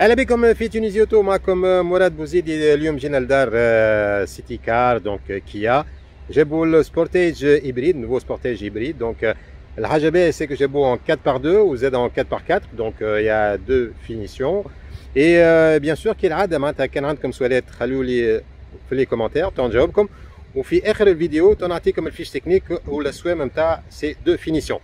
اهلا بكم في تونيزي اوتو معكم مراد بوزيدي اليوم جينا لدار سيتي كار دونك كيا جابوا السبورتيج هيبريد نوفو سبورتيج هيبريد دونك الحاجه باهيه سي كو جابوه en 4 par 2 وزاد en 4 par 4 دونك يا دو فينيسيون اي بيان سور كالعاده معناتها كان عندكم سؤالات خلوا لي في لي كومنتير تنجاوبكم وفي اخر الفيديو تنعطيكم الفيش تكنيك والاسوام نتاع سي دو فينيسيون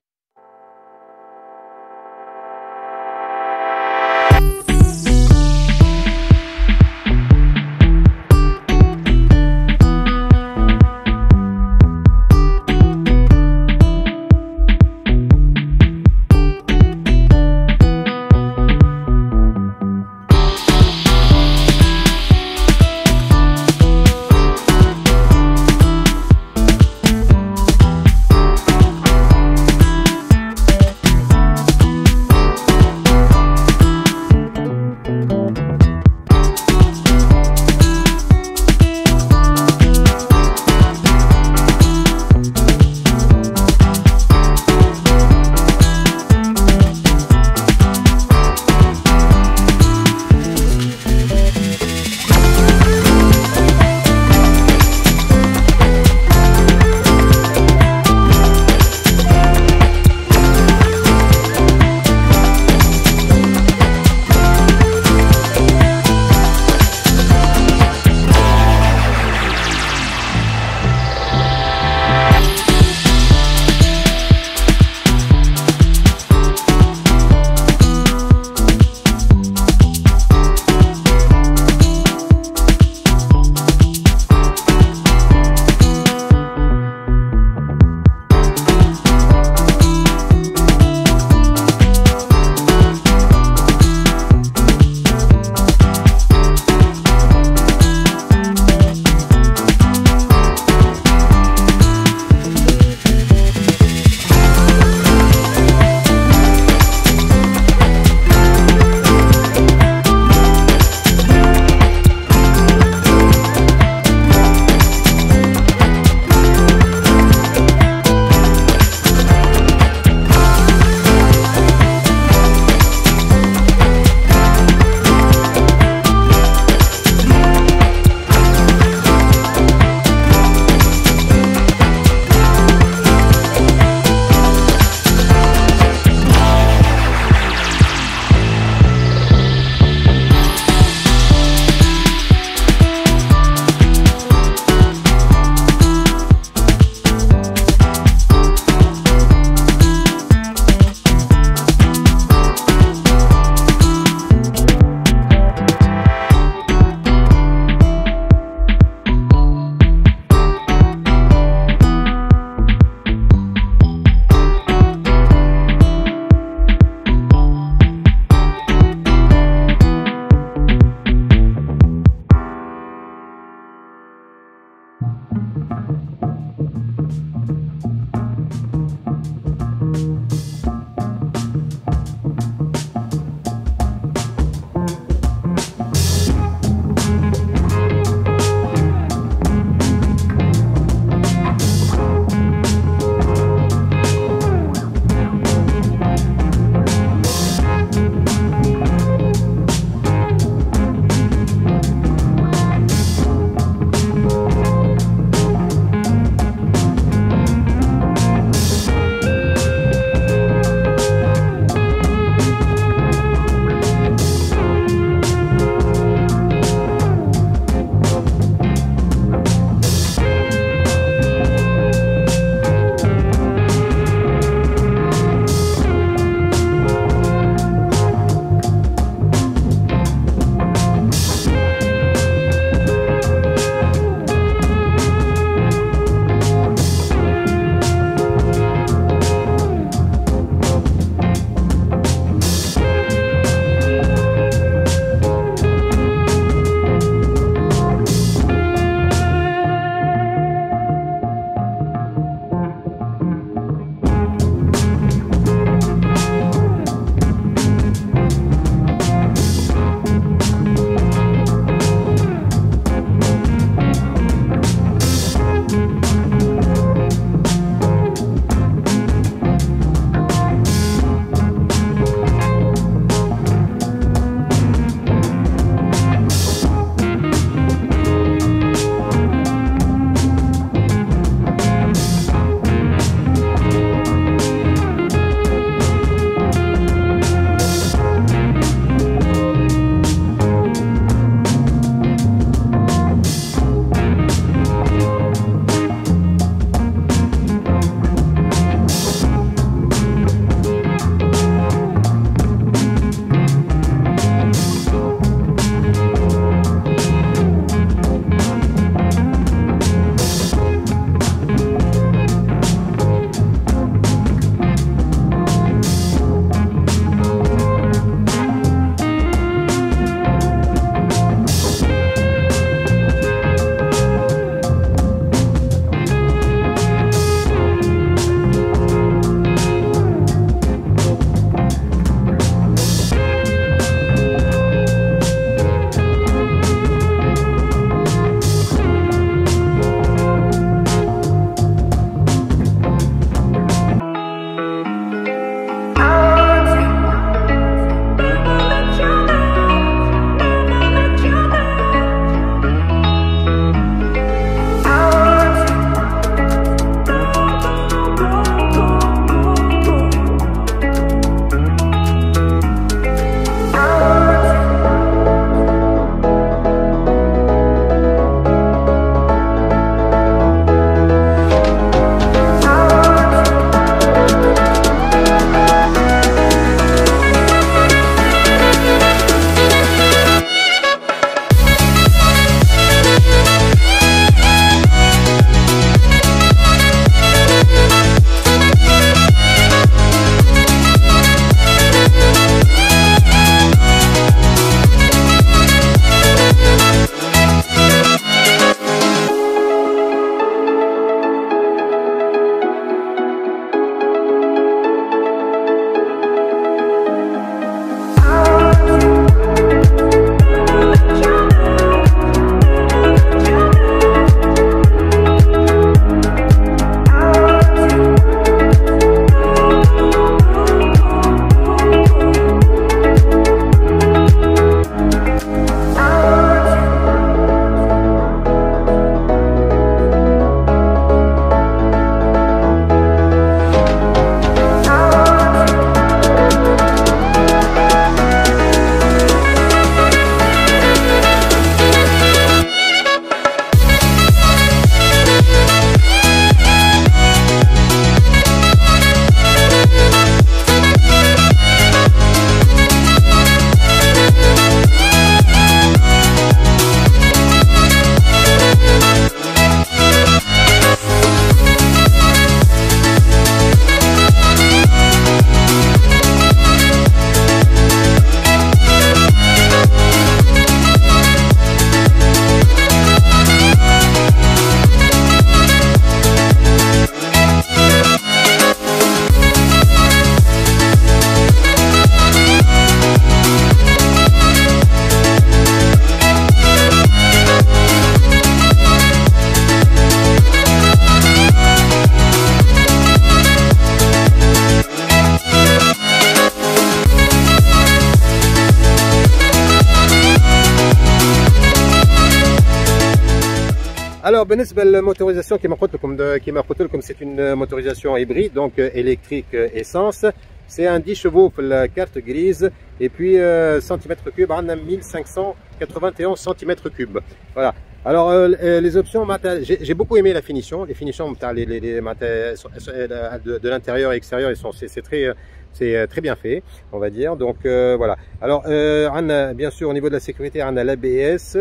بالنسبه للموtorisation كما قلت لكم كما قلت لكم c'est une motorisation hybride donc électrique essence c'est un 10 chevaux pour la carte grise et puis euh, centimètres cubes on a 1591 centimètres cubes voilà alors euh, euh, les options j'ai beaucoup aimé la finition les finitions les, les, les, de, de l'intérieur et extérieur ils sont c'est très c'est très bien fait on va dire donc voilà alors on a, bien sûr au niveau de la sécurité on a l'ABS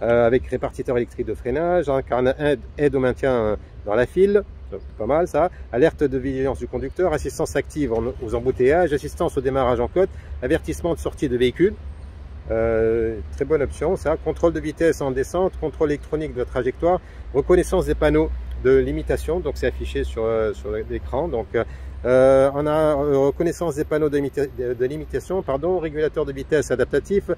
avec répartiteur électrique de freinage aide, aide au maintien dans la file pas mal ça. Alerte de vigilance du conducteur, assistance active aux embouteillages, assistance au démarrage en côte, avertissement de sortie de véhicule. Euh, très bonne option ça. Contrôle de vitesse en descente, contrôle électronique de trajectoire, reconnaissance des panneaux de limitation, donc c'est affiché sur, euh, sur l'écran. Donc euh, on a reconnaissance des panneaux de, de, limitation, pardon, régulateur de vitesse adaptatif,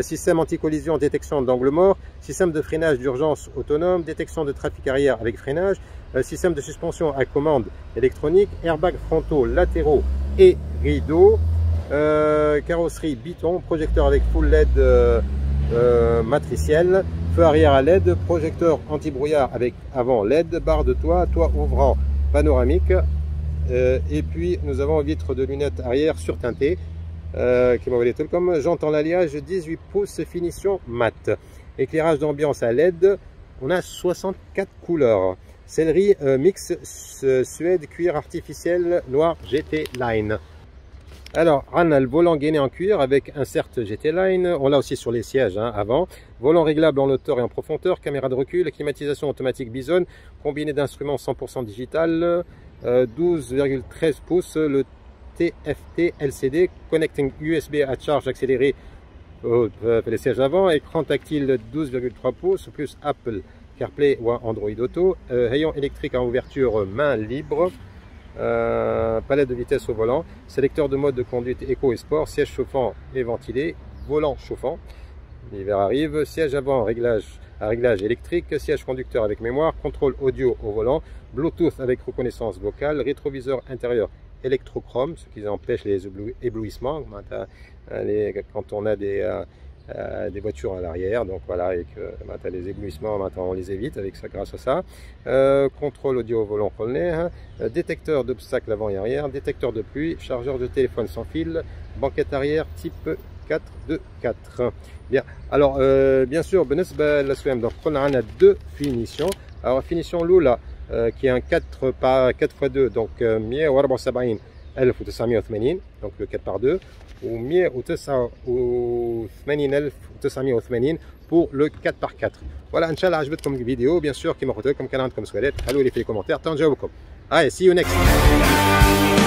système anti-collision, détection d'angle mort, système de freinage d'urgence autonome, détection de trafic arrière avec freinage, système de suspension à commande électronique, airbags frontaux, latéraux et rideaux, euh, carrosserie Biton, projecteur avec full LED euh, euh, matriciel, feu arrière à LED, projecteur anti-brouillard avec avant LED, barre de toit, toit ouvrant panoramique, et puis nous avons vitre de lunettes arrière surteintée, qui m'a tout comme j'entends l'alliage 18 pouces finition mat, éclairage d'ambiance à LED, on a 64 couleurs. Céleri euh, mix Suède cuir artificiel noir GT Line. Alors, on le volant gainé en cuir avec insert GT Line. On l'a aussi sur les sièges hein, avant. Volant réglable en hauteur et en profondeur. Caméra de recul. Climatisation automatique Bison. Combiné d'instruments 100% digital. 12,13 euh, pouces. Le TFT LCD. Connecting USB à charge accélérée pour les sièges avant. Écran tactile 12,3 pouces. Plus Apple CarPlay ou Android Auto, euh, rayon électrique en ouverture main libre, euh, palette de vitesse au volant, sélecteur de mode de conduite éco et sport, siège chauffant et ventilé, volant chauffant, l'hiver arrive, siège avant réglage à réglage électrique, siège conducteur avec mémoire, contrôle audio au volant, Bluetooth avec reconnaissance vocale, rétroviseur intérieur électrochrome, ce qui empêche les éblouissements quand on a des, euh, euh, des voitures à l'arrière. Donc voilà, et que les éblouissements, maintenant on les évite avec ça, grâce à ça. Euh, contrôle audio volant hein. euh, détecteur d'obstacles avant et arrière, détecteur de pluie, chargeur de téléphone sans fil, banquette arrière type 4 de 4. Bien, alors bien sûr, la donc on a deux finitions. Alors finition Lula qui est un 4 par 4 x 2 donc 174 1980 donc le 4 par 2 و189980 pour le 4x4 voilà inchallah عجبتكم الفيديو bien sûr كما قلت لكم كان عندكم سؤالات خلوا لي في الكومنتات تنجاوبكم allez see you next